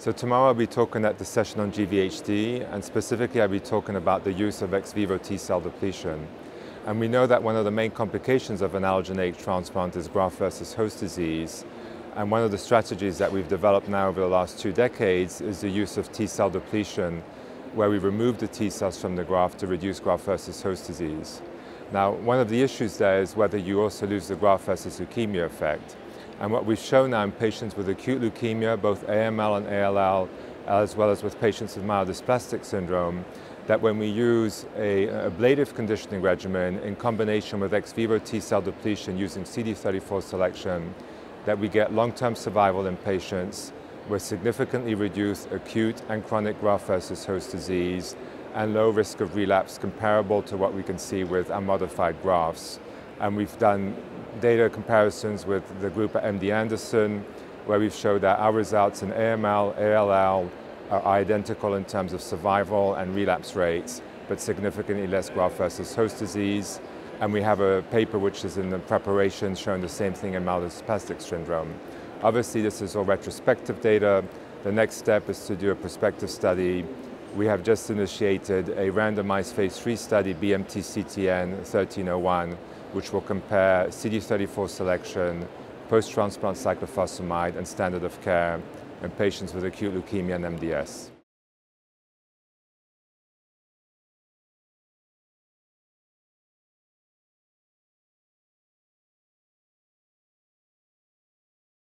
So tomorrow I'll be talking at the session on GVHD, and specifically I'll be talking about the use of ex vivo T cell depletion. And we know that one of the main complications of an allogeneic transplant is graft versus host disease. And one of the strategies that we've developed now over the last two decades is the use of T cell depletion, where we remove the T cells from the graft to reduce graft versus host disease. Now, one of the issues there is whether you also lose the graft versus leukemia effect. And what we've shown now in patients with acute leukemia, both AML and ALL, as well as with patients with myelodysplastic syndrome, that when we use a ablative conditioning regimen in combination with ex vivo T cell depletion using CD34 selection, that we get long-term survival in patients with significantly reduced acute and chronic graft versus host disease and low risk of relapse comparable to what we can see with unmodified grafts. And we've done data comparisons with the group at MD Anderson, where we've showed that our results in AML, ALL are identical in terms of survival and relapse rates, but significantly less graft versus host disease. And we have a paper which is in the preparation showing the same thing in myelodysplastic syndrome. Obviously, this is all retrospective data. The next step is to do a prospective study. We have just initiated a randomized phase three study, BMT-CTN 1301, which will compare CD34 selection, post-transplant cyclophosphamide, and standard of care in patients with acute leukemia and MDS.